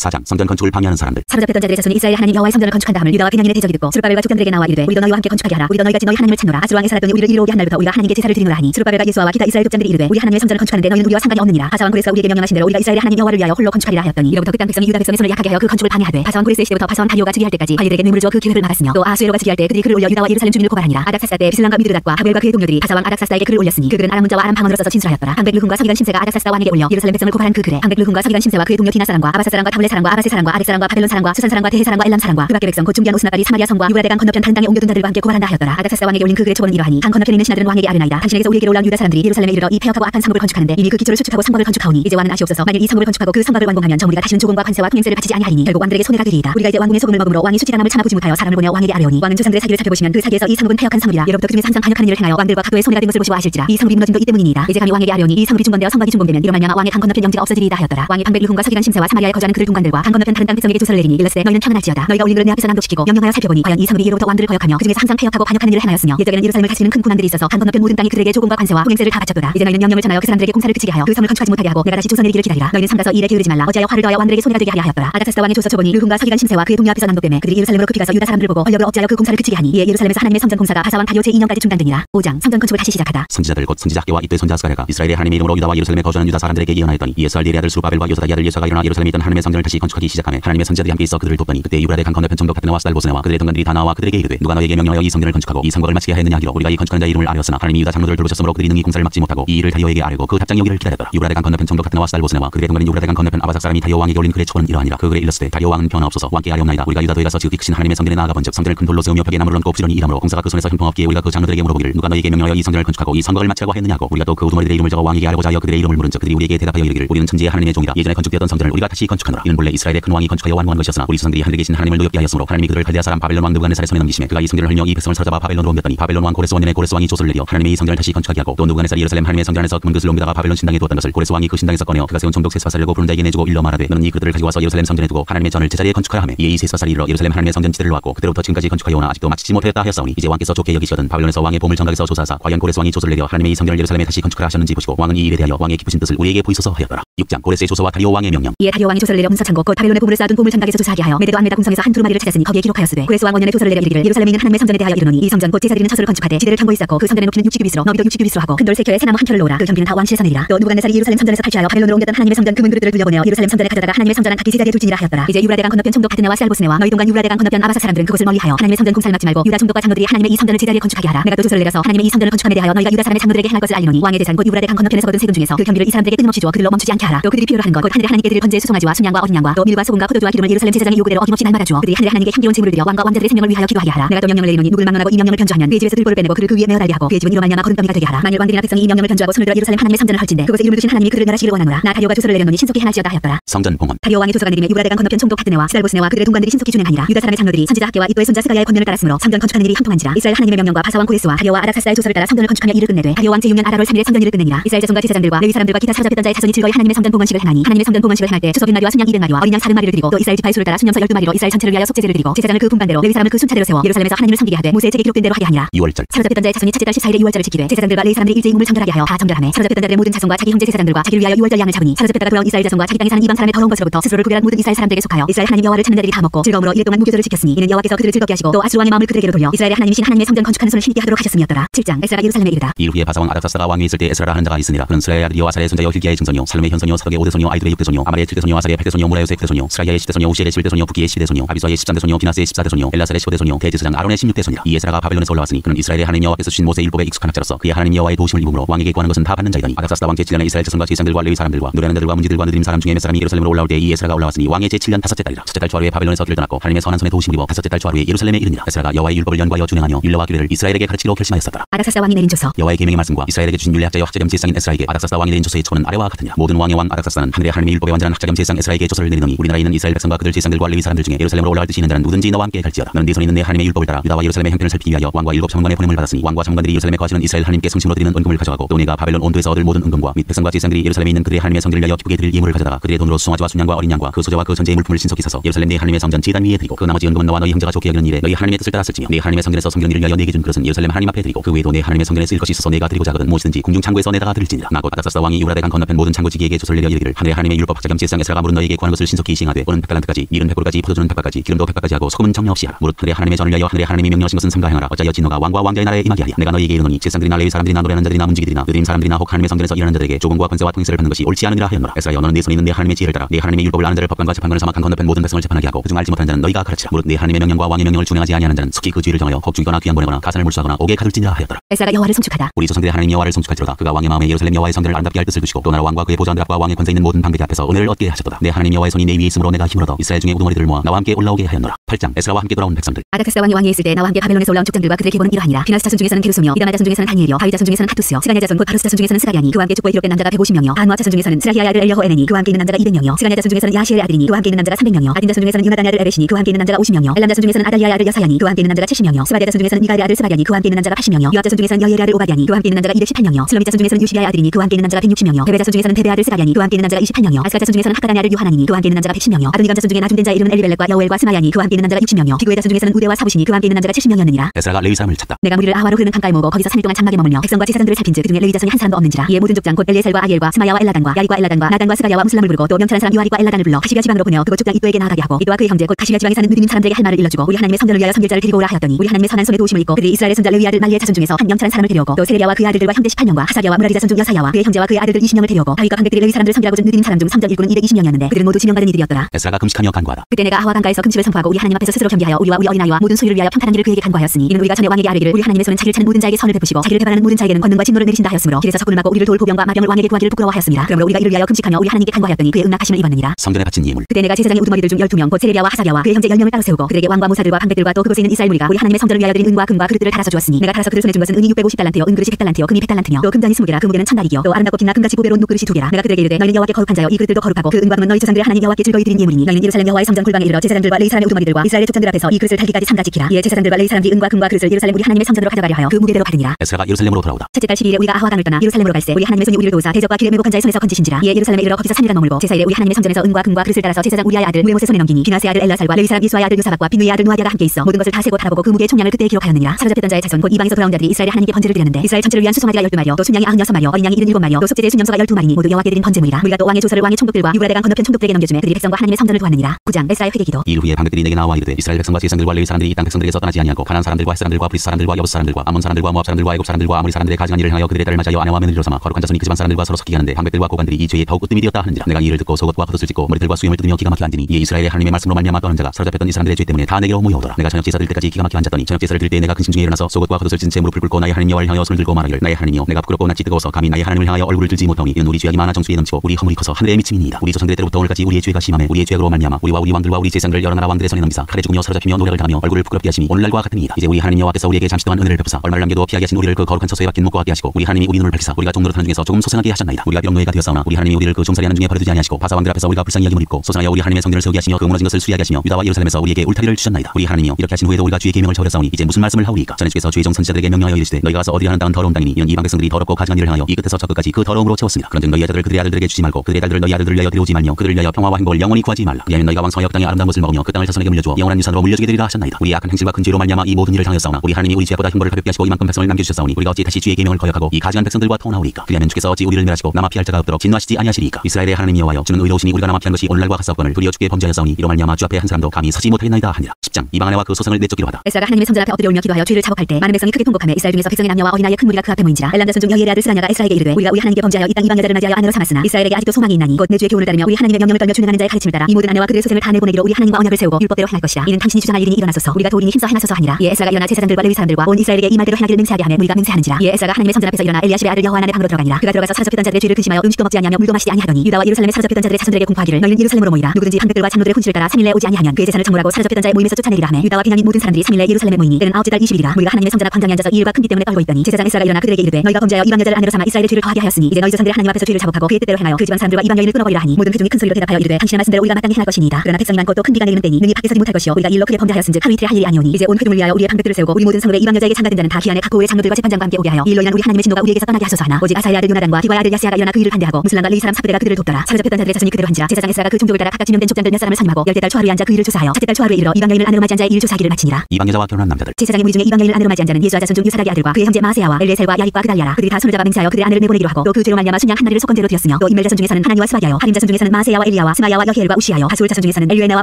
4장 성전 건축을 방해하는 사람들. 사로잡혔던 자들의 자손이 이스라엘 하나님 여호와의 성전을 건축한다 함을 유다와 베냐민의 대적이 듣고 스룹바벨과 족장들에게 나와 이르되 우리도 너희와 함께 건축하게 하라. 우리도 너희 같이 너희 하나님을 찾노라. 앗수르 왕 에살핫돈이 우리를 이리로 오게 한 날부터 우리가 하나님께 제사를 드리노라 하니 스룹바벨과 예수아와 기타 이스라엘 족장들이 이르되 우리 하나님의 성전을 건축하는데 너희는 우리와 상관이 없느니라. 바사왕 고레스가 우리에게 명령하신 대로 우리가 이스라엘의 하나님 여호와를 위하여 홀로 건축하리라 하였더니 이로부터 그땅 백성이 유다 백성의 손을 약하게 하여 그 건축을 방해하되 바사왕 고레스의 시대부터 바사왕 다리오가 즉위할 때까지 관리들에게 뇌물을 주어 그 계획을 막았으며 또 아하수에로가 즉위할 때 그들이 글을 올려 유다와 예루살렘 주민을 고발하니라. 아닥사스다 때 비슬람과 미드닷과 하벨과 그의 동료들이 바사왕 아닥사스다에게 글을 올렸으니 그들은 아람 문자와 아람 방언으로 써서 진술하였더라. 방백 르훈과 서기관 심새가 아닥사스다 왕에게 올려 예루살렘 백성을 고발한 그 글에 방백 르훈과 서기관 심새와 그의 동료 디나 사람과 아바삿 사람과 다블래 사람과 아바새 사람과 아렉 사람과 바벨론 사람과 수산 사람과 데해 사람과 엘람 사람과 그 밖의 백성 곧 존귀한 오스납발이 사마리아 성과 유브라데 강 건너편 다른 땅에 옮겨둔 자들과 함께 고발한다 하였더라. 아닥사스다 왕에게 올린 그 글의 초본은 이러하니 강 건너편에 있는 신하들은 왕에게 아뢰나이다. 당신에게서 우리에게 올라온 유다 사람들이 예루살렘에 이르러 이 폐역하고 악한 성읍을 건축하는데 이미 그 기초를 수축하고 성곽을 건축하오니 이제 왕은 아시옵소서 만일 이 성읍을 건축하고 그 성곽을 완공하면 전 우리가 다시는 조공과 관세와 통행세를 바치지 아니하리니 결국 왕들에게 손해가 되리이다. 우리가 이제 왕궁의 소금을 먹음으로 왕이 수치당함을 차마 보지 못하여 사람을 보내 왕에게 아뢰오니 왕은 조상들의 사기를 살펴보시면 그 사기에서 이 성읍은 폐역한 성읍이라 예로부터 그 중에 항상 반역하는 일을 행하여 왕들과 각 도에 손해가 된 것을 보시고 아실지라. 이 성읍이 무너진 것이 때문이니이다. 이제 감히 왕에게 아뢰오니 이 성읍이 중건되어 성곽이 이로 말미암아 왕의 강 건너편 영지가 없어지리이다 하였더라. 왕이 방백 르훈과 서기관 심새와 사마리아에 거주하는 그들 동관들과 강 건너편 다른 땅 백성에게 조서를 내리니 일렀으되 너희는 평안할지어다. 너희가 올린 글을 내 앞에서 낭독시키고 명령하여 살펴보니 과연 이 성읍이 예로부터 왕들을 거역하며 그 중에서 항상 폐역하고 반역하는 일을 행하였으며 옛적에는 예루살렘을 다스리는 큰 군왕들이 있어서 강 건너편 모든 땅이 그들에게 조공과 관세와 통행세를 다 바쳤도다. 이제 너희는 명령을 전하여 그 사람들에게 공사를 그치게 하여 그 성을 건축하지 못하게 하고 내가 다시 조서 내리기를 기다리라. 너희는 삼가서 일에 게으르지 말라. 어찌하여 화를 더하여 왕들에게 손해가 되게 하려 하였더라. 아닥사스다 왕의 조서 초본이 르훈과 서기관 심새와 그의 동료 앞에서 낭독되매 그들이 예루살렘으로 급히 가서 유다 사람들을 보고 권력을 억제하여 그 공사를 그치게 하니 이에 예루살렘에서 하나님의 성전 공사가 바사왕 다리오 제 2년까지 중단되니라. 5장 성전 건축을 다시 시작하다. 선지자들 곧 선지자 학개와 잇도의 손자 스가랴가 이스라엘의 하나님의 이름으로 유다와 예루살렘에 거주하는 유다 사람들에게 예언하였더니 이에 스알디엘의 아들 스룹바벨과 요사닥의 아들 예수아가 일어나 예루살렘에 있던 하나님의 성전을 다시 건축하기 시작하며 하나님의 선지자들이 함께 있어 그들을 돕더니 그때 유브라데 강 건너편 총독 닷드내와 스달보스내와 그들의 동관들이 다 나와 그들에게 이르되 누가 너희에게 명령하여 이 성전을 건축하고 이 성곽을 마치게 하였느냐 하기로 우리가 이 건축하는 자 이름을 아뢰었으나 하나님이 유다 장로들을 돌보셨으므로 그들이 능히 공사를 막지 못하고 이 일을 다리오에게 아뢰고 그 답장이 오기를 기다렸더라. 유브라데 강 건너편 총독 닷드내와 스달보스내와 그들의 동관인 유브라데 강 건너편 아바삭 사람이 다리오 왕에게 올린 글의 초본은 이러하니라. 그 글에 일렀으되 다리오 왕은 평안하옵소서 왕께 아뢰옵나이다. 우리가 유다도에 가서 지극히 크신 하나님의 성전에 나아가 본즉 성전을 큰 돌로 세우며 벽에 나무를 얹고 부지런히 일하므로 공사가 그 손에서 형통하옵기에 우리가 그 장로들에게 물어보기를 누가 너희에게 명령하여 이 성전을 건축하고 이 성곽을 마치라고 했느냐고 우리가 또 그 우두머리들의 이름을 적어 왕에게 아뢰고자 하여 그들의 이름을 물은 즉 그들이 우리에게 대답하여 이르기를 우리는 천지의 하나님의 종이라. 예전에 건축되었던 성전을 우리가 다시 건축하노라. 이는 본래 이스라엘의 큰 왕이 건축하여 완공한 것이었으나 우리 조상들이 하늘에 계신 하나님을 노엽게 하였으므로 하나님이 그들을 갈대아 사람 바벨론 왕 느부갓네살의 손에 넘기시매 그가 이 성전을 헐며 이 백성을 사로잡아 바벨론으로 옮겼더니 바벨론 왕 고레스 원년에 고레스 왕이 조서를 내려 하나님의 이 성전을 다시 건축하게 하고 또 느부갓네살이 예루살렘 하나님의 성전 안에서 금은 그릇을 옮겨다가 바벨론 신당에 두었던 것을 고레스 왕이 그 신당에서 꺼내어 그가 세운 총독 세스바살이라고 부르는 자에게 내주고 일러 말하되 너는 이 그릇들을 가지고 와서 예루살렘 성전에 두고 하나님의 전을 제자리에 건축하라 하매 이에 이 세스바살이 이르러 예루살렘 하나님의 성전 지대를 놓았고 그때로부터 지금까지 건축하여 오나 아직도 마치지 못하였다 하였사오니 이제 왕께서 좋게 여기시거든 바벨론에서 왕의 보물전각에서 조사하사 과연 고레스 왕이 조서를 내려 하나님의 이 성전을 예루살렘에 다시 건축하라 하셨는지 보시고 왕은 이 일에 대하여 왕의 기쁘신 뜻을 우리에게 보이소서 하였더라. 6장 고레스의 조서와 다리오 왕의 명령. 이에 다리오 왕이 조서를 내려 문서 창고 곧 바벨론의 보물을 쌓아둔 보물전각에서 조사하게 하여 메대도 악메다 궁성에서 한 두루마리를 찾았으니 거기에 기록하였으되 고레스 왕 원년에 조서를 내려 이르기를 예루살렘에 있는 하나님의 성전에 대하여 이르노니 이 성전 곧 제사드리는 처소를 건축하되 지대를 견고히 쌓고 그 성전의 높이는 60규빗으로 너비도 60규빗으로 하고 큰돌 세 켜에 새 나무 한 켜를 놓으라. 그 경비는 다 왕실에서 내리라. 또 느부갓네살이 예루살렘 성전에서 탈취하여 바벨론으로 옮겼던 하나님의 성전 금은 그릇들을 돌려보내어 예루살렘 성전에 가져다가 하나님의 성전은 각기 제자리에 둘지니라 하였더라. 이제 유브라데강 건너편 총독 닷드내와 스달보스내와 너희 동관 유브라데강 건너편 아바삭 사람들은 그곳을 멀리하여 하나님의 성전 공사를 막지 말고 유다 총독과 장로들이 하나님의 이 성전을 제자리에 건축하게 하라. 내가 또 조서를 내려서 하나님의 이 성전을 건축함에 대하여 너희가 유다 사람의 장로들에게 행할 것을 알리노니 왕의 재산 곧 유브라데강 건너편에서 거둔 세금 중에서 그 경비를 이 사람들에게 끊임없이 주어 그들로 멈추지 않게 하라. 또 그들이 필요로 하는 것 곧 하늘의 하나님께 드릴 번제의 수송아지와 숫양과 어린 양과 또 밀과 소금과 포도주와 기름을 예루살렘 제사장의 요구대로 어김없이 날마다 주어 그들이 하늘의 하나님께 향기로운 제물을 드려 왕과 왕자들의 생명을 위하여 기도하게 하라. 내가 또 명령을 내리노니 누구를 막론하고 이 명령을 변조하면 그의 집에서 들보를 빼내고 그를 그 위에 매어달게 하고 그의 집은 이로 말미암아 거름더미가 되게 하라. 만일 왕들이나 백성이 이 명령을 변조하고 손을 들어 예루살렘 하나님의 성전을 헐진대 그곳에 이름을 두신 하나님이 그를 멸하시기를 원하노라. 나 다리오가 조서를 내렸노니 신속히 행할지어다 하였더라. 성전 봉헌. 다리오 왕의 조서가 내리매 유브라데강 건너편 총독 닷드내와 스달보스내와 그들의 동관들이 신속히 준행하니라. 유다 사람의 장로들이 선지자 학개와 잇도의 손자 스가랴의 권면을 따랐으므로 성전 건축하는 일이 형통한지라. 이스라엘 하나님의 명령과 바사왕 고레스와 다리오와 아닥사스다의 조서를 따라 성전을 건축하며 일을 끝내되 다리오 왕 제6년 아달월 3일에 성전 일을 끝내니라. 이스라엘 자손과 제사장들과 레위 사람들과 기타 사로잡혔던 자의 자손이 즐거이 하나님의 성전 봉헌식을 행하니 하나님의 성전 봉헌식을 행할 때 수소 100마리와 숫양 200마리와 어린 양 40마리를 드리고 또 이스라엘 지파의 수를 따라 숫염소 12마리로 이스라엘 전체를 위하여 속죄제를 드리고 제사장을 그 분반대로 레위 사람을 그 순차대로 세워 예루살렘에서 하나님을 섬기게 하되 모세의 책에 기록된 대로 하게 하니라. 유월절. 사로잡혔던 자의 자손이 첫째 달 14일에 유월절을 지키되 제사장들과 레위 사람들이 일제히 몸을 정결하게 하여 다 정결하며 사로잡혔던 자들의 모든 자손과 자기 형제 제사장들과 자기를 위하여 유월절 양을 잡으니 사로잡혔다가 돌아온 이스라엘 자손과 자기 땅에 사는 이방 사람의 더러운 것으로부터 스스로를 구별한 모든 이스라엘 사람들에게 속하여 이스라엘 하나님 여호와를 찾는 자들이 다 먹고 즐거움으로 이레 동안 무교절을 지켰으니 이는 여호와께서 그들을 즐겁게 하시고 또 앗수르 왕의 마음을 그들에게로 돌려 이스라엘의 하나님이신 하나님의 성전 건축하는 손을 힘있게 하도록 하셨음이었더라. 7장 에스라가 예루살렘에 이르다. 이 후에 바사왕 아닥사스가 왕위 있을 때 에스라라 하는 자가 있으니라. 그는 스라야의 아들이요 아사의 손자요 힐기야의 증손이요 살룸의 현손이요 사독의 오대손이요 아히둡의 육대손이요 아말의 칠대손이요 아사의 팔대손이요 므라욧의 구대손이요 스라히야의 십대손이요 웃시엘의 십대손이요 북기의 십대손이요 아비수아의 십삼대손이요 비느하스의 십사대손이요 엘르아살의 십오대손이요 대제사장 아론의 십육대손이라 이 에스라가 바벨론에서 올라왔으니 그는 이스라엘의 하나님 여호와께서 주신 모세 율법에 익숙한 학자로서 그의 하나님 여호와의 도우심을 입음으로 왕에게 구하는 것은 다 받는 자이더니 아닥사스다 왕 제 7년에 이스라엘 자손과 제사장들과 레위 사람들과 노래하는 자들과 문지기들과 느디님 사람 중에 몇 사람이 예루살렘으로 올라올 때이 에스라가 올라왔으니 왕의 제 7년 다섯째 달이라. 첫째 달 초하루에 바벨론에서 길을 떠났고 하나님의 선한 손에 도우심을 입어 다섯째 달 초하루에 예루살렘에 이르니라. 에스라가 여호와의 율법을 연구하여 준행하며 율법과 규례를 이스라엘에게 가르치기로 결심하였었더라. 아닥사스 왕이 내린 조서. 여호와의 계명의 말씀과 이스라엘에게 주신 율례 학자여 학자 겸 제사장인 에스라에게 아닥사스다 왕이 내린 조서의 초는 아래와 같으니라 모든 왕의 왕 아닥사스다는 하늘의 하나님의 율법에 완전한 학자 겸 제사장 에스라에게 조서 를 내리노니 우리나라에 있는 이스라엘 백성과 그들 제사장들과 레위 사람들 중에 예루살렘으로 올라갈 뜻이 있는 자는 누구든지 너와 함께 갈지어다. 너는 네 손에 있는 내 하나님의 율법을 따라 유다와 예루살렘의 형편을 살피기 위하여 왕과 일곱 장관의 보냄을 받았으니 왕과 장관들이 예루살렘에 거하시는 이스라엘 하나님께 성심으로 드리는 은금을 가져가고 또 네가 바벨론 온 도에서 얻을 모든 은금과 및 백성과 제사장들이 예루살렘에 있는 그들의 하나님의 성전을 위하여 기쁘게 드릴 예물을 가져다가 그들의 돈으로 수송아지와 숫양과 어린 양과 그 소재와 그 전제의 물품을 신속히 사서 예루살렘 내 하나님의 성전 제단 위에 드리고 그 나머지 은금은 너와 너희 형제가 좋게 여기는 일에 너희 하나님의 뜻을 따라 쓸지며 네 하나님의 성전에서 섬기는 일을 위하여 내게 준 그것은 예루살렘 하나님 앞에 드리고 그 외에도 내 하나님의 성전에 쓰일 것이 있어서 내가 드리고자 하거든 무엇이든지 궁중 창고에서 내다가 드릴지니라. 나곧 아닥사스 왕이 유브라데 강 건너편 모든 창고지기에게 조서를 내려 이르기를 하늘의 하나님의 율법 학자 겸 제사장 에스라가 무릇 너희에게 구하 는 구하는 것을 신속히 시행하되 은은 백달란트까지 밀은 백고르까지 포도주는 백밧까지 기름도 백밧까지 하고 소금은 정량 없이 하라. 무릇 하늘의 하나님의 전을 위하여 하늘의 하나님이 명령하신 것은 삼가 행하라. 어찌하여 진노가 왕과 왕자의 나라에 임하게 하랴 내가 너희에게 이르노니 제사장들이나 레위 사람들이나 노래하는 자들이나 문지기들이나 느디님 사람들이나 혹 하나님의 성전에서 일하는 자들에게 조공과 권세와 통행세를 받는 것이 옳지 않으니라 하였노라. 에스라여 너는 네 손에 있는 내 하나님의 지혜를 따라 네 하나님의 율법을 아는 자를 법관과 재판관을 삼아 강 건너편 모든 백성을 재판하게 하고 그중 알지 못하는 자는 너희가 가르치라. 무릇 네 하나님의 명령과 왕의 명령을 준행하지 아니하는 자는 속히 그 죄를 정하여 혹 죽이거나 귀양 보내거나 가산을 몰수하거나 옥에 가둘지니라 하였더라. 에스라가 여호와를 송축하다. 우리 조상들의 하나님 여호와를 송축할지로다. 그가 왕의 마음에 예루살렘 여호와의 성전을 아름답게 할 뜻을 두시고 또 나라 왕과 그의 보좌관들 앞과 왕의 권세 있는 모든 방백의 앞에서 은혜를 얻게 하셨도다. 내 하나님 여호와의 손이 내 위에 있으므로 내가 힘을 얻어 이스라엘 중에 우두머리들을 모아 나와 함께 올라오게 하였노라 8장 에스라와 함께 돌아온 백성들 아다크스다 왕이 왕위에 있을 때 나와 함께 바벨론에서 올라온 족장들과 그들의 기본은 이러하니라 피나스 자손 중에서는 게르소며 이다마 자손 중에서는 다니엘이요 바위 자손 중에서는 하투스요 스가냐 자손 곧 바루스 자손 중에서는 스가리아니 그와 함께 족보에 기록된 남자가 150명이요 한와 자손 중에서는 스라히아의 아들 엘여호 에네니 그와 함께 있는 남자가 200명이요 스가냐 자손 중에서는 야시엘의 아들이니 그와 함께 있는 남자가 300명이요 아딘 자손 중에서는 유나단의 아들 에베시니 그와 함께 있는 남자가 50명이요 엘람 자손 중에서는 아달리아의 아들 여사야니 그와 함께 있는 남자가 70명이요 스바디아 자손 중에서는 미가의 아들 스바디아니 그와 함께 있는 남자가 80명이요 요압 자손 중에서는 여엘의 아들 오바디아니 그와 함께 있는 남자가 218명이요 슬로미 자손 중에서는 유시비아의 아들이니 그와 함께 있는 남자가 160명이요 베베 자손 중에서는 베베 아들 스가리아니 그와 함께 있는 남자가 28명이요 아스가 자손 중에서는 하가단의 아들 요하나니니 그와 함께 있는 남자가 110명이요. 아도니감 자손 중에 나중된 자 이름은 엘리벨렉과 여웰과 스마야니. 그와 함께 있는 남자가 60명이요. 비구의 자손 중에서는 우대와 사부시니 그와 함께 있는 남자가 70명이었느니라. 에스라가 레위 사람을 찾다. 내가 무리를 아하와로 흐르는 강가에 모으고 거기서 3일 동안 장막에 머물며 백성과 제사장들을 살핀즉 그중에 레위 자손이 한 사람도 없는지라. 이에 모든 족장 곧 엘리에셀과 아리엘과 스마야와 엘라단과 야립과 엘라단과 나단과 스가랴와 므술람을 부르고 또 명철한 사람 요야립과 엘라단을 불러 가시뱌 지방으로 보내어 그곳 족장 잇도에게 나아가게 하고 잇도와 그의 형제 곧 가시뱌 지방에 사는 느디님 사람들에게 할 말을 일러주고 우리 하나님의 성전을 위하여 섬길 자를 데리고 오라 하였더니 우리 하나님의 선한 손에 도우심을 입고 그들이 이스라엘의 손자 레위 아들 말리의 자손 중에서 한 명철한 사람을 데려오고 또 세레뱌와 그의 아들들과 형제 18명과 하사뱌와 므라리 자손 중 여사야와 그의 형제와 그의 아들들 20명을 데려오고 다윗과 방백들이 레위 사람들을 섬기라고 준 느디님 사람 중 성전 일꾼은 220명이었는데 그들은 모두 지명받은 이들이었더라. 에스라가 금식하며 간구하다. 그때 내가 아하와 강가에서 금식을 선포하고 우리 하나님 앞에서 스스로 경계하여 우리와 우리 어린아이와 모든 소유를 위하여 평탄한 일을 그에게 간구하였으니 이는 우리가 전에 왕에게 아뢰기를 우리 하나님의 손은 자기를 찾는 모든 자에게 선을 베푸시고 자기를 배반하는 모든 자에게는 권능과 진노를 내리신다 하였으므로 길에서 적군을 막고 우리를 도울 보병과 마병을 왕에게 구하기를 부끄러워하였음이라. 그러므로 우리가 이를 위하여 금식하며 우리 하나님께 간구하였더니 그의 응낙하심을 입었느니라. 성전에 바친 예물. 그때 내가 제사장의 우두머리들 중 12명 곧 세레뱌와 하사뱌와 그의 형제 10명을 따로 세우고 그들에게 왕과 모사들과 방백들과 또 그곳에 있는 이스라엘 무리가 우리 하나님의 성전을 위하여 드린 은과 금과 그릇들을 달아서 주었으니 내가 달아서 그들 손에 준 것은 은이 650달란트요 은그릇이 100달란트요 금이 100달란트며 또 금잔이 20개라 그 무게는 천다릭이요. 또 아름답고 빛나 금같이 보배로운 놋그릇이 두 개라. 내가 그들에게 이르되 너희는 여호와께 거룩한 자요 이 그릇들도 거룩하고 그 은과 금은 너희 조상들의 하 나님 여호와께 즐거이 드린 예물이니 너희는 예루살렘 여호와의 성전 골방에 이르러 제사장들과 레위 사람의 우두머리들과 이스라엘의 족장들 앞에서 이 그릇을 달기까지 삼가 지키라. 이에 제사장들과 레위 사람들이 은과 금과 그릇을 예루살렘 우리 하나님의 성전으로 가져가려 하여 그 무게대로 받으니라. 에스라가 예루살렘으로 돌아오다. 첫째 달 12일에 우리가 아하와 강을 떠나 예루살렘으로 갈새 우리 하나님의 손이 우리를 도우사 대적과 길에 매복한 자의 손에서 건지신지라. 이에 예루살렘에 이르러 거기서 3일간 머물고 제사일에 우리 하나님의 성전에서 은과 금과 그릇을 달아서 제사장 우리아의 아들 므레못의 손에 넘기니 비느하스의 아들 엘르아살과 레위 사람 예수아의 아들 요사밧과 빈누이의 아들 노아댜가 함께 있어 모든 것을 다 세고 달아보고 그 무게의 총량을 그때 기록하였느니라. 사로잡혔던 자의 자손 곧 이방에서 돌아온 자들이 이스라엘의 하나님께 번제를 드렸는데 이스라엘 전체를 위한 수송아지가 12마리요 또 숫양이 96마리요 어린 양이 77마리요 또 속죄제의 숫염소가 12마리니 모두 여호와께 드린 번제물이라. 우리가 또 왕의 조서를 왕의 총독들과 유브라데강 건너편 총독들에게 넘겨주매 그들이 백성과 하나님의 성전을 도왔느니라. 9장 에스라의 회개기도. 이일 후에 방백들이 내게 나와 이르되 이스라엘 백성과 제사장들과 레위 사람들이 이 땅 백성들에게서 떠나지 아니하고 가나안 사람들과 헷 사람들과 브리스 사람들과 여부스 사람들과 암몬 사람들과 모압 사람들과 애굽 사람들과 아모리 사람들의 가증한 일을 행하여 그들의 딸을 맞이하여 아내와 며느리로 삼아 거룩한 자손이 그 지방 사람들과 서로 섞이게 하는데 방백들과 고관들이 이 죄에 더욱 으뜸이 되었다 하는지라. 내가 이 일을 듣고 속옷과 겉옷을 찢고 머리털과 수염을 뜯으며 기가 막혀 앉으니 이에 이스라엘의 하나님의 말씀으로 말미암아 떠난 자가 사로잡혔던 이 사람들의 죄 때문에 다 내게로 모여오더라. 내가 저녁 제사 드릴 때까지 기가 막혀 앉았더니 저녁 제사를 드릴 때 내가 근심 중에 일어나서 속옷과 겉옷을 찢은 채 무릎을 꿇고 나의 하나님 여호와를 향하여 손을 들고 말하길 나의 하나님이여 내가 부끄럽고 낯이 뜨거워서 감히 나의 하나님을 향하여 얼굴을 들지 못하오니 이는 우리 죄악이 많아 정수리에 넘치고 우리 허물이 커서 하늘에 미침이니이다. 우리 조상들의 때로부터 오늘까지 우리의 죄가 심하매 우리의 죄악으로 말미암아 우리와 우리 왕들과 우리 제사장들 여러 나라 왕들의 손에 넘기사 칼에 죽으며 사로잡히며 노략을 당하며 얼굴을 부끄럽게 하시니 오늘날과 같으니이다. 이제 우리 하나님 여호와께서 우리에게 잠시 동안 은혜를 베푸사 얼마를 남겨 두어 피하게 하신 우리를 그 거룩한 처소에 박힌 못과 같게 하시고 우리 하나님이 우리 눈을 밝히사 우리가 종노릇하는 중에서 조금 소생하게 하셨나이다. 우리가 비록 노예가 되었사오나 우리 하나님이 우리를 그 종살이하는 중에 버려두지 아니하시고 바사 왕들 앞에서 우리가 불쌍히 여김을 입고 소생하여 우리 하나님의 성전을 세우게 하시며 그 무너진 것을 수리하게 하시며 유다와 예루살렘에서 우리에게 울타리를 주셨나이다. 우리 하나님이여 이렇게 하신 후에도 우리가 주의 계명을 저버렸사오니 이제 무슨 말씀을 하오리이까? 전에 주께서 주의 종 선지자들에게 명령하여 이르시되 너희가 가서 얻으려 하는 땅은 더러운 땅이니 이는 이방 백성들이 더럽고 가증한 일을 행하여 이 끝에서 저 끝까지 그 더러움으로 채웠음이라. 그런즉 너희 딸들을 그들의 아들들에게 주지 말고 그들의 아들들을 너희 아들들을 위하여 데려오지 말며 그들을 위하여 평화와 행복을 영원히 구하지 말라. 그리하면 너희가 왕성하여 그 땅의 아름다운 것을 먹으며 그 땅을 자손에게 물려주어 영원한 유산으로 물려주게 되리라 하셨나이다. 우리 악한 행실과 큰 죄로 말미암아 이 모든 일을 당하였사오나 우리 하나님이 우리 죄보다 형벌을 가볍게 하시고 이만큼 백성을 남겨주셨사오니 우리가 어찌 다시 주의 계명을 거역하고 이 가증한 백성들과 통혼하오리이까? 그리하면 주께서 어찌 우리를 멸하시고 남아 피할 자가 없도록 진노하시지 아니하시리이까? 이스라엘의 하나님 여호와여 주는 의로우시니 우리가 남아 피한 것이 오늘날과 같사옵거늘 도리어 주께 범죄하였사오니 이로 말미암아 주 앞에 한 사람도 감히 서지 못하겠나이다 하니라. 10장 이방 아내와 그 소생을 내쫓기로 하다. 에스라가 하나님의 성전 앞에 엎드려 기도하여 죄를 자복할 때 많은 백성이 크게 통곡하며 이스라엘 중에서 백성의 남녀와 어린아이의 큰 무리가 그 앞에 모인지라 엘람 자손 중 여히엘의 아들 스가냐가 에스라에게 이르되 우리가 우리 하나님께 범죄하여 이 땅 이방 여자를 맞이하여 아내로 삼았으나 이스라엘에게 아직도 소망이 있나니 곧 내 주의 교훈을 따르며 우리 하나님의 명령을 떨며 준행하는 자의 가르침을 따라 이 모든 아내와 그들의 소생을 다 내보내기로 우리 하나님과 언약을 세우고 율법대로 행할 것이라 이는 당신이 주장할 일이니 일어나소서 우리가 도우리니 힘써 행하소서 하니라. 이에 에스라가 일어나 제사장들과 레위 사람들과 온 이스라엘에게 이 말대로 행하기를 맹세하게 하며 무리가 맹세하는지라. 이에 에스라가 하나님의 성전 앞에서 일어나 엘리야십의 아들 여호하난의 방으로 들어가니라. 그가 들어가서 사로잡혔던 자들의 죄를 근심하여 음식도 먹지 아니하며 물도 마시지 아니하더니 유다와 예루살렘에 사로잡혔던 자들의 자손들에게 공포하기를 너희는 예루살렘으로 모이라. 누구든지 방백들과 장로들의 훈시를 따라 3일 내에 오지 아니하면 그의 재산을 적몰하고 사로잡혔던 자의 모임에서 쫓아내리라 하며 유다와 베냐민 모든 사람들이 3일 내 예루살렘에 모이니 때는 아홉째 달 20일이라 우리가 하나님의 성전 앞 광장에 앉아서 이 일과 큰비 때문에 떨고 있더니 제사장 에스라가 일어나 그들에게 이르되 너희가 범죄하여 이방 여자를 아내로 삼아 이스라엘의 죄를 더하게 하였으니 이제 너희 조상들이 하나님 앞에서 죄를 자복하고 그의 뜻대로 행하여 그 집안 사람들과 이방 여인을 끊어버리라 하니 모든 회중이 큰 소리로 대답 하여 이르되 당신의 말씀대로 우리가 마땅히 행할 것이니이다. 그러나 백성이 많고 또 큰 비가 내리는 때니 능히 밖에서 못할 것이요. 우리가 일로 크게 범죄하였은즉 하루 이틀에 할 일이 아니오니 이제 온 회중을 위하여 우리의 방백들을 세우고 우리 모든 성읍의 이방 여자에게 장가든 자는 다 기한에 각 고을의 장로들과 재판장과 함께 오게 하여 이 일로 인한 우리 하나님의 진노가 우리에게서 떠나게 하소서 하나 오직 아사헬의 아들 요나단과 디과의 아들 야스야가 일어나 그 일을 반대하고 므술람과 레위 사람 삽브대가 그들을 돕더라. 사로잡혔던 자들의 자손이 그대로 한지라. 제사장 에스라가 그 종족을 따라 각각 지명된 족장들 몇 사람을 선임하고 열째 달 초하루에 앉아 그 일을 조사하여 첫째 달 초하루에 이르러 이방 여인을 아내로 맞이한 자의 일을 조사하기를 마치니라. 이방 여자와 결혼한 남자들. 제사장의 무리 중에 이방 여인을 안으로 맞이한 자는 예수아 자손 중 유사닥의 아들과 그의 형제 마세야와 엘레셀과 야익과 그달리아라. 그들이 다 손을 잡아 맹세하여 그들의 아내를 내보내기로 하고 또 그 죄로 말미암아 순양 한 나리를 속건죄로 되었으며 또 인멜 자손 중에서는 하나니와 스바야요 하림 자손 중에서는 마세야와 엘리 야와 스마야와 여히엘과 우시야요 하수울 자손 중에서는 엘류에나와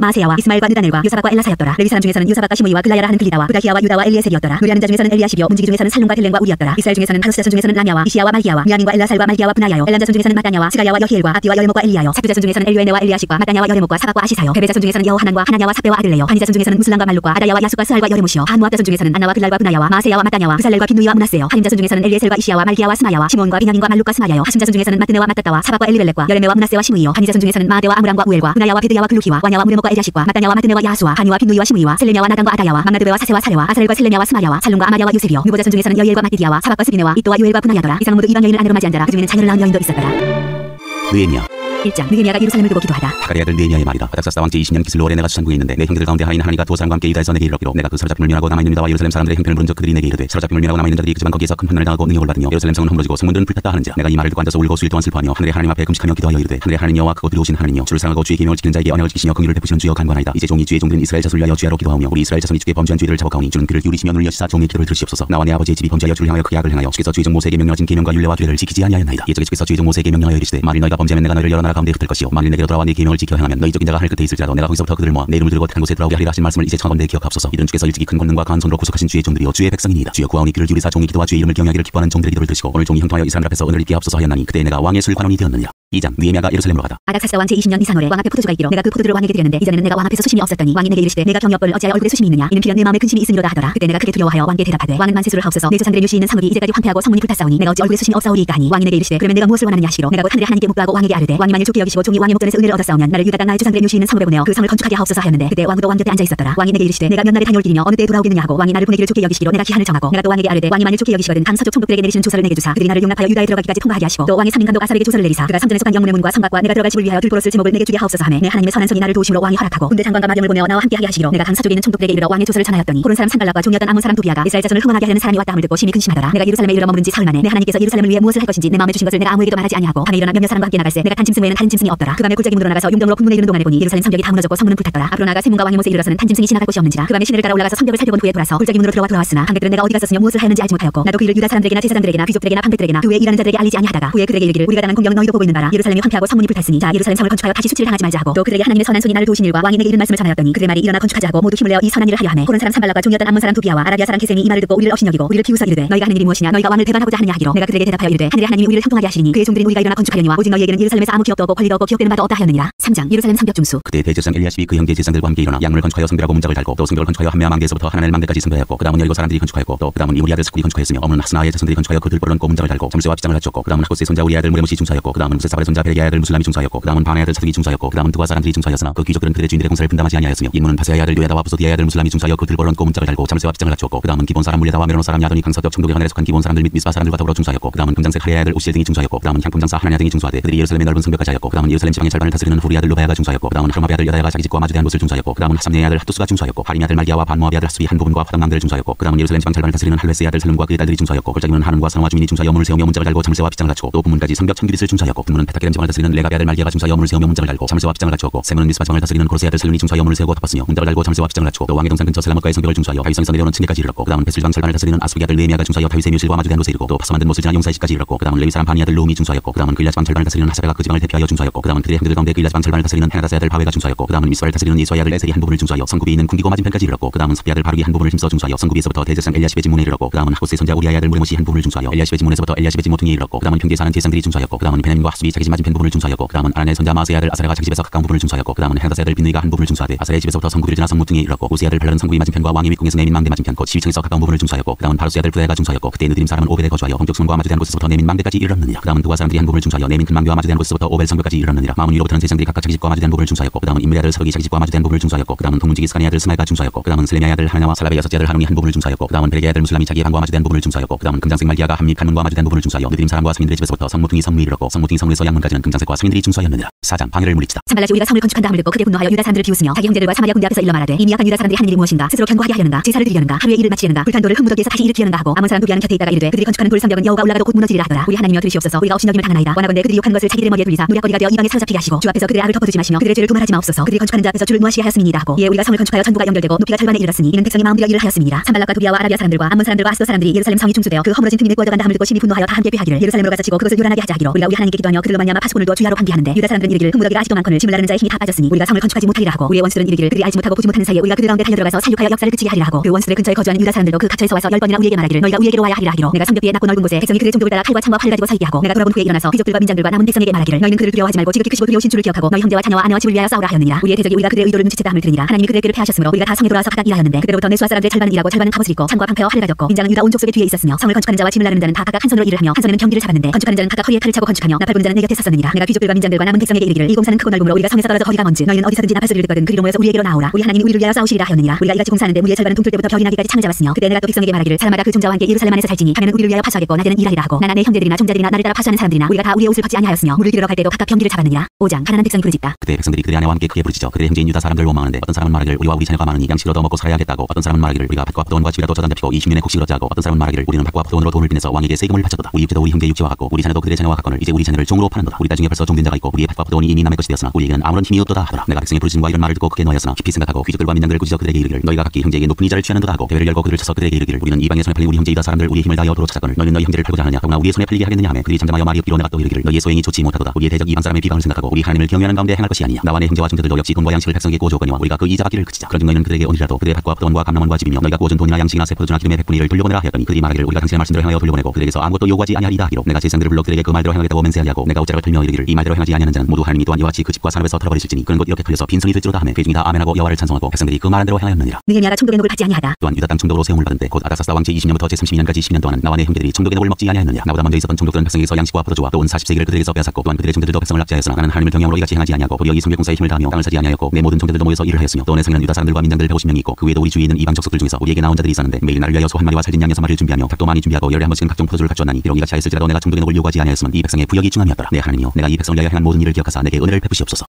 마세야와 이스마엘과 느다넬과 요사박과 엘라사였더라 레위 사람 중에서는 요사박과 시므이와 글라야라 하는 글리다와 부다히야와 유다와 엘리에셀이었더라 노래하는 자 중에서는 엘리야시비요 문지기 중에서는 살룸과 델렌과 우리였더라 이스라엘 중에서는 하루스 자손 중에서는 라냐와 이시야와 말기야와 미야민과 엘라살과 말기야와 분하야요 엘란 자손 중에서는 마다냐와 스가야와 여히엘과 압디와 여레목과 엘리야요 사두 자손 중에서는 엘류에네와 엘리야식과 마다냐와 여레목과 사박과 아시사요 베베 자손 중에서는 여호하난과 하나냐와 사베와 아들레요 바니 자손 중에서는 무슬람과 말룩과 아다야와 야수과 스알과 여레모시요 한무압 자손 중에서는 안나와 글랄과 분하야와 마세야와 마다냐와 부살렐과 빈누이와 문하세요 하림 자손 중에서는 엘리에셀과 이시야와 말기야와 스마야와 시몬과 비냐민과 말룩과 스마야요 하심 자손 중에서는 마뜨네와 마따따와 사박과 엘리벨렉과 여레메와 문하세와 시므이요 바니 자손 중에서는 마데 와 아무람과 우엘과 분하야와 베드야와 글루키와 와냐와 무레목과 에리아식과 마다냐와 마뜨네와 야수와 바니와 빈누이와 시므이와 셀레냐와 나단과 아다야와 만나드베와 사세와 사레와 아사렐과 셀레냐와 스마야와 살룸과 아마야와 요셉이요 누보 자손 중에서는 여엘과 마띠디야와 사박과 스비네와 이또와 유엘과 분하야더라 이상은 모두 이방 여인을 안으로 맞이한 자라 그중에는 자녀를 낳은 여인도 있었더라 느헤미야 1장 느헤미야가 예루살렘을 두고 기도하다. 하가리 아들 느헤미야의 말이다. 아닥사스 왕 제 20년 기슬로월에 내가 수산국에 있는데 내 형제들 가운데 하인 하나니가 두 사람과 함께 유다에서 내게 이르기로 내가 그 사로잡힘을 면하고 남아있는 유다와 예루살렘 사람들의 형편을 물은 적 그들이 내게 이르되 사로잡힘을 면하고 남아있는 자들이 그 지방 거기에서 큰 환난을 당하고 능욕을 받으며 예루살렘 성은 허물어지고 성문들은 불탔다 하는지라. 내가 이 말을 듣고 앉아서 울고 수일 동안 슬퍼하며 하늘의 하나님 앞에 금식하며 기도하여 이르되 하늘의 하나님 여호와 크고 들어오신 하나님 여 주를 사랑하고 주의 계명을 지키는 자에게 언약을 지키시며 긍휼을 베푸시는 주여 간관하이다. 이제 종이 주의 종들인 이스라엘 자손을 위하여 주야로 기도하오며 우리 이스라엘 자손이 주께 범죄한 죄들을 자복하오니 주는 그를 기울이시며 눌려시사 종의 기도를 들으시옵소서. 나와 내 아버지의 집이 범죄하여 주를 향하여 크게 악을 행하여. 주께서 주의 종 모세에게 명령하신 계명과 율례와 규례를 지키지 아니하였나이다. 이에 주께서 주의 종 모세에게 명령하여 이르시되 만일 너희가 범죄하면 내가 너희를 나라 가운데 흩을 것이요. 만일 내게로 돌아와 내 계명을 지켜 행하면 너희 쫓긴 자가 하늘 끝에 있을지라도 내가 거기서부터 그들을 모아 내 이름을 두려고 택한 곳에 돌아오게 하리라 하신 말씀을 이제 청하건대 기억하옵소서. 이들은 주께서 일찍이 큰 권능과 강한 손으로 구속하신 주의 종들이요. 주의 백성이니이다. 주여 구하오니 귀를 기울이사 종의 기도와 주의 이름을 경외하기를 기뻐하는 종들의 기도를 들으시고 오늘 종이 형통하여 이 사람들 앞에서 은혜를 입게 하옵소서 하였나니 그때 내가 왕의 술 관원이 되었느니라 2장 느헤미야가 예루살렘으로 가다. 아닥사스다 왕 제 20년 니산월에 왕 앞에 포도주가 있기로 내가 그 포도주를 왕에게 드렸는데 이전에는 내가 왕 앞에서 수심이 없었더니 왕이 내게 이르시되 네가 병이 없거늘 어찌하여 얼굴에 수심이 있느냐? 이는 필연 네 마음에 근심이 있으니로다 하더라. 그때 내가 크게 두려워하여 왕께 대답하되 왕은 만세수를 하옵소서. 내 조상들의 묘실이 있는 성읍이 이제까지 황폐하고 성문이 불탔사오니 내가 어찌 얼굴에 수심이 없사오리이까 하니 왕이 내게 이르시되 그러면 네가 무엇을 원하느냐 하시기로 내가 곧 하늘의 하나님께 묵도하고 왕에게 아뢰되 왕이 만일 좋게 여기시고 종이 왕의 목전에서 은혜를 얻었사오면 나를 유다 땅 나의 조상들의 묘실이 있는 성읍에 보내어 그 성을 건축하게 하옵소서 하였는데 그때 왕후도 왕 곁에 앉아 있었더라. 왕이 내게 이르시되 네가 몇 날에 다녀올 길이며 어느 때에 돌아오겠느냐 하고 왕이 나를 보내기를 좋게 여기시기로 내가 기한을 정하고 내가 또 왕에게 아뢰되 왕이 만일 좋게 여기시거든 강 서쪽 총독들에게 내리시는 조서를 내게 주사 그들이 나를 용납하여 유다에 들어가기까지 통과하게 하시고 또 왕이 삼림 감독 아삽에게 조서를 내리사 그가 속한 영문의 문과 성곽과 내가 들어갈 집을 위하여 들보로 쓸 재목을 내게 주게 하옵소서 하매 내 하나님의 선한 손이 나를 도우심으로 왕이 허락하고 군대 장관과 마병을 보내어 나와 함께하게 하시기로 내가 강 서쪽에 있는 총독들에게 이르러 왕의 조서를 전하였더니 호론 사람 산발랏과 종이었던 암몬 사람 도비아가 이스라엘 자손을 흥왕하게 하려는 사람이 왔다 함을 듣고 심히 근심하더라. 내가 예루살렘에 이르러 머무른 지 사흘 만에 내 하나님께서 예루살렘을 위해 무엇을 할 것인지 내 마음에 주신 것을 내가 아무에게도 말하지 아니하고 밤에 일어나 몇몇 사람과 함께 나갈새 내가 탄 짐승 외에는 다른 짐승이 없더라. 그 밤에 골짜기 문으로 나가서 용정으로 분문에 이르는 동안에 보니 예루살렘 성벽이 다 무너졌고 성문은 불탔더라. 앞으로 나가 샘문과 왕의 못에 이르러서는 탄 짐승이 지나갈 곳이 없는지라. 그 밤에 시내를 따라 올라가서 성벽을 살펴본 후에 돌아서 골짜기 문으로 들어와 돌아왔으나 방백들은 내가 어디 갔었으며 무엇을 하였는지 알지 못하였고 나도 그 일을 유다 사람들에게나 제사장들에게나 귀족들에게나 방백들에게나 그 외에 일하는 자들에게 알리지 아니하다가 후에 그들에게 이르기를 우리가 당한 곤경은 너희도 보고 있는 바라 예루살렘이 황폐하고 성문이 불탔으니 자 예루살렘 성을 건축하여 다시 수치를 당하지 말자 하고 또 그들에게 하나님의 선한 손이 나를 도우신 일과 왕이 내게 이른 말씀을 전하였더니 그들의 말이 일어나 건축하자 하고 모두 힘을 내어 이 선한 일을 하려 하매. 고른 사람 산발락과 종이었던 암몬 사람 도비아와 아라비아 사람 게셈이 이 말을 듣고 우리를 업신여기고 우리를 비웃어 이르되 너희가 하는 일이 무엇이냐? 너희가 왕을 배반하고자 하느냐? 하기로 내가 그들에게 대답하여 이르되 하늘의 하나님이 우리를 형통하게 하시니 그의 종들인 우리가 일어나 건축하려니와 오직 너희에게는 예루살렘에서 아무 기업도 없고 권리도 없고 기업되는 바도 없다 하였느니라. 3장 예루살렘 성벽 중수. 그때 대제사장 엘리야십이 그 형제 제사장들과 함께 일어나 양문을 건축하여 성벽하고 문짝을 달고 또 성벽을 건축하여 한메아 망대에서부터 하나넬 망대까지 성벽하였고 그 다음은 여리고 사람들이 건축하였고 또 그 다음은 이무리 아들 스쿨이 건축하였으며 어머는 하스나의 자손들이 건축하여 그 들보를 얹고 문짝을 달고 점수와 빗장을 갖췄고 그 다음은 하고스의 손자 우리 아들 무레못이 중사였고 그 다음은 무세사 발의 손자 베레기의 아들 무슬람이 중사였고 그 다음은 바나의 아들 사득이 중사였고 그 다음은 두가 사람들이 중사였으나 그 귀족들은 그들의 주인들의 공사를 분담하지 아니하였으며 인문은 바세아의 아들 요야다와 부소디아의 아들 무슬람이 중사여 그 들보를 얹고 문짝을 달고 잠수와 빗장을 갖췄고 그 다음은 기본 사람 물레다와 메로노 사람 야돈이 강서적 청독의 하늘에 속한 기본 사람들 및 미스바 사람들과 더불어 중사였고 그 다음은 금장색 하리아의 아들 우시엘 등이 중사였고 그 다음은 향품장사 하나냐 등이 중사하되 그들이 예루살렘의 넓은 성벽까지 하였고 그 다음은 예루살렘 지방의 절반을 다스리는 후리 아들 루바야가 중사였고 그 다음은 하르마비 아들 여다야가 자기 집과 마주대한 곳을 중사였고 그 다음은 하삼네의 아들 하투스가 중사였고 하림의 아들 말기야와 반모아비 아들 하수비 한 부분과 화담남들을 중사였고 그 다음은 예루살렘 지방 절반을 다스리는 할레스의 아들 살룸과 그의 딸들이 중사였고 골짜기는 하는과 상와 주민이 중사여 문을 세우며 문짝을 달고 잠을세와 빗장을 갖추고 또 부문까지 성벽 청규릿을 중사였고 부문은 페타케렘 지방을 다스리는 레가비 아들 말기야가 중사여 문을 세우며 문짝을 달고 잠을세와 빗장을 갖추었고 세문은 미스바 지방을 다스리는 고르세의 아들 살룸이 중사여 문을 세우고 덮었으며 문짝을 달고 잠을세와 빗장을 갖추고 또 왕의 동산 근처 셀라못가의 성벽을 중사여 다윗성에서 내려오는 층계까지 이르렀고 그 다음은 베슬 지방 절반을 다스리는 아수비 아들 느헤미야가 중사여 다윗의 묘실과 마주대한 곳에 이르고 또 파서 만든 못을 지나 용사의 시까지 이르렀고 그 다음은 레위 사람 바니 아들 로움이 중사였고 그 다음은 그일라 지방 절반을 다스리는 하사베가 그 지방을 대표하여 중사였고 그 다음은 그들의 형제들 가운데 그일라 지방 절반을 다스리는 헤나다스의 아들 바웨가 중사였고 그 다음은 미스바를 다스리는 이스와의 아들 에셀이 한 부분을 중사여 성굽이 있는 궁기고 맞은편까지 이르렀고 그 다음은 사피 아들 바룩이 한 부분을 힘써 중사여 성굽이에서부터 대제사장 엘리야십의 지문에 이르렀고 그 다음은 하고스의 손자 우리아의 아들 무레못이 한 부분을 중사여 엘리야십의 지문에서부터 엘리야십의 지모퉁이에 이르렀고 그 다음은 평기에 사는 제사장들이 중사였고 그 다음은 베냐민과 하수비 자기 집 맞은편 부분을 중사였고 그 다음은 아란의 손자 마스의 아들 아사레가 자기 집에서 가까운 부분을 중사였고 그 다음은 헤나다스의 아들 비느이가 한 부분을 중사하되 아사레의 집에서부터 성굽이를 지나 성무퉁이에 이르렀고 우스의 아들 발라는 성굽이 맞은편과 왕의 윗궁에서 내민 망대 맞은편 곧 시위층에서 가까운 부분을 중사였고 그 다음은 바루스의 아들 부다가 중사였고 그때 느드림 사람은 오벨에 거주하여 동쪽 성과 마주대한 곳에서부터 내민 망대까지 이르렀느니라 그 다음은 두가 사람들이 한 부분을 중사하여 내민 큰 망대와 마주대한 곳에서부터 오벨 성벽까지 이르렀느니라 마문 위로부터는 제사장들이 각각 자기 집과 마주대한 부분을 중사였고 그 다음은 인물의 아들 서기 자기 집과 마주대한 부분을 중사였고 그 다음은 동문지기 스가니 아들 스마이가 중사였고 그 다음은 슬레미아의 아들 하나와 살라베의 여섯째 아들 하눔이 한 부분을 중사였고 그 다음은 베레게의 아들 무슬람이 자기의 방과 마주대한 부분을 중사였고 그 다음은 금장색 말기야가 함미 칼문과 마주대한 부분을 중사여 느드림 사람과 서민들의 집에서부터 성무퉁이 성무에 이르렀고 성무퉁이 성에서 양문까지는 금장색과 서인들이 중수하였느니라. 사장 방해를 물리치다. 산발랏이 우리가 성을 건축한다 함을 듣고 크게 분노하여 유다 사람들을 비웃으며 자기 형제들과 사마리아 군대 앞에서 일러 말하되 이 미약한 유다 사람들이 하는 일이 무엇인가? 스스로 견고하게 하려는가? 제사를 드리려는가? 하루에 일을 마치려는가? 불탄 돌을 흙무더기에서 다시 일으키려는가 하고 암몬 사람 도비야는 곁에 있다가 이르되 그들이 건축하는 돌 성벽은 여우가 올라가도 곧 무너지리라 하더라. 우리 하나님이여 들으시옵소서. 우리가 업신여김을 당하나이다. 원하건대 그들이 욕하는 것을 자기들의 머리에 돌리사 노략거리가 되어 이방에 사로잡히게 하시고 주 앞에서 그들의 악을 덮어두지 마시며 그들의 죄를 도말하지 마옵소서. 그들이 건축하는 자 앞에서 주를 노하시게 하였음이니이다 하고 이에 우리가 성을 건축하여 전부가 연결되고 높이가 절반에 이르렀으니 이는 백성이 마음대로 일을 하였음이니라 산발랏과 도비야와 아라비아 사람들과 암몬 사람들과 아스돗 사람들이 예루살렘 성이 중수되어 그 허물어진 틈이 메꿔져 간다 함을 듣고 심히 분노하여 다 함께 꾀하기를 예루살렘으로 가서 치고 그것을 요란하게 하자 하기로 우리가 우리 하나님께 기도하며 그들로 말미암아 파수꾼을 두어 주야로 방비하는데 유다 사람들은 이르기를 흙무더기가 아직도 많거늘 짐을 나르는 자의 힘이 다 빠졌으니 우리가 성을 건축하지 못하리라 하고 우리의 원수들은 이르기를 그들이 알지 못하고 보지 못하는 사이에 우리가 그들 가운데 달려 들어가서 살육하여 역사를 그치게 하리라 하고 그 원수들의 근처에 거주하는 유다 사람들도 그 각처에서 와서 열 번이나 우리에게 말하기를 너희가 우리에게로 와야 하리라 하기로 내가 성벽 뒤에 낮고 넓은 곳에 백성이 그들의 종족을 따라 칼과 창과 활을 가지고 서 있게 하고 내가 돌아본 후에 일어나서 귀족들과 민장들과 남은 백성에게 말하기를 너희는 그들을 두려워하지 말고 지극히 크시고 두려우신 주를 기억하고 너희 형제와 자녀와 아내와 집을 위하여 싸우라 하였느니라. 우리의 대적이 우리가 그들의 의도를 눈치챘다 함을 들으니라. 하나님이 그들의 꾀를 폐하셨으므로 우리가 다 성에 돌아와서 각각 일하였는데 그때로부터 내 수하 사람들의 절반은 일하고 절반은 갑옷을 입고 창과 방패와 활을 가졌고 민장은 유다 온 족속의 뒤에 있었으며 성을 건축하는 자와 짐을 나르는 자는 다 각각 한 손으로 일을 하며 한 손에는 병기를 잡았는데 건축하는 자는 각각 허리에 칼을 차고 건축하며 나팔 부는 자는 내 곁에 섰느니라. 내가 귀족들과 민장들과 남은 백성에게 이르기를. 이 공사는 크고 넓으므로 우리가 성에서 떨어져 거리가 먼즉 너희는 어디서든지 나팔 소리를 듣거든 그리로 모여서 우리에게로 나오라. 우리 하나님이 우리를 위하여 싸우시리라 하였느니라. 우리가 이같이 공사하는데 무리의 절반은 동틀 때부터 별이 나기까지 창을 잡았으며 그때 내가 또 백성에게 말하기를 사람마다 그 종자와 함께 예루살렘 안에서 살지니 밤에는 우리를 위하여 파수하겠고 낮에는 일하리라 하고 나나 내 형제들이나 종자들이나 나를 따라 파수하는 사람들이나 우리가 다 우리의 옷을 벗지 아니하였으며 물을 길으러 갈 때도 각각 병기를 잡았느니라. 5장 가난한 백성이 부르짖다. 그때 백성들이 그들의 아내와 함께 크게 부르짖어 그들의 형제인 유다 사람들을 원망하는데 어떤 사람은 말하기를 우리와 우리 자녀가 많으니 양식을 얻어 먹고 살아야겠다고 어떤 사람은 말하기를 우리가 밭과 포도원과 집이라도 저당 잡히고 이 흉년에 곡식을 얻자 하고 어떤 사람은 말하기를 우리는 밭과 포도원으로 돈을 빚내서 왕에게 세금을 바쳤도다. 우리 육체도 우리 형제 육체와 같고 우리 자녀도 그들의 자녀와 같거늘 이제 우리 자녀를 종으로 파는도다 우리 딸 중에 벌써 종된 자가 있고 우리의 밭과 포도원이 이미 남의 것이 되었으나 우리에게는 아무런 힘이 없도다 하더라. 내가 백성의 부르짖음과 이런 말을 듣고 크게 노하였으나 깊이 생각하고 귀족들과 민장들을 꾸짖어 그들에게 이르기를 너희가 각기 형제에게 높은 이자를 취하는도다 하고 대회를 열고 그들을 쳐서 그들에게 이르기를 우리는 이방의 손에 팔린 우리 형제 유다 사람들 우리의 힘을 다하여 도로 찾았거늘 너희는 너희 형제를 팔고자 하느냐? 더구나 우리의 손에 팔리게 하겠느냐 하며 그들이 잠잠하여 말이 없기로 내가 또 이르기를 너희의 소행이 좋지 못하도다. 우리의 대적 이방 사람의 비방을 생각하고 우리 하나님을 경외하는 가운데 행할 것이 아니냐? 나와 내 형제와 종자들도 역시 돈과 양식을 백성에게 꾸어주거니와 우리가 그 이자 받기를 그치자. 그런즉 너희는 그들에게 오늘이라도 그들의 밭과 포도원과 감람원과 집이며 너희가 꾸어준 돈이나 양식이나 새 포도주나 기름의 백분의 일을 돌려보내라 하였더니 그들이 말하기를 우리가 당신의 말씀대로 행하여 돌려보내고 그들에게서 아무것도 요구하지 아니하리다 하기로 내가 제사장들을 불러 그들에게 그 말대로 행하겠다고 맹세하게 하고 내가 옷자락을 털며 이르기를 이 말대로 행하지 아니하는 자는 모두 하나님이 또한 이와 같이 그 집과 산업에서 털어버리실지니 그는 곧 이렇게 털려서 빈손이 될지로다 하며 회중이 다. 아멘하고 여호와를 찬송하고 백성들이 그 말한 대로 행하였느니라. 느헤미야가 총독의 녹을 받지 아니하다. 또한 유다 땅 총독으로 세움을 받은 때 곧 아닥사스다 왕 제20년부터 제 32년까지 12년 동안은 나와 내 형제들이 총독의 녹을 먹지 아니하였느니라. 나보다 먼저 있었던 총독들은 백성에게서 양식과 포도주와 또 은 40세겔을 그들에게서 빼앗았고 또한 그들의 총대들도 백성을 압제하였으나 나는 하나님을 경외함으로 이같이 행하지 아니하고 도리어 이 성벽공사에 힘을 다하며 땅을 사지 아니하였고 내 모든 총대들도 모여서 일을 하였으며 또 내 상에는 유다 사람들과 민장들 150명이 있고 그 외에도 우리 주위에 있는 이방 족속들 중에서 우리에게 나온 자들이 있었는데 매일 나를 위하여 소 한 마리와 살진 양 여섯 마리를 준비하며 닭도 많이 준비하고 열에 한 번씩은 각종 포도주를 갖추었나니 비록 이같이 하였을지라도 내가 총독의 녹을 요구하지 아니하였음은 이 백성의 부역이 중함이었더라 내 하나님이여. 내가 이 백성을 위하여 행한 모든 일을 기억하사 내게 은혜를 베푸시옵소서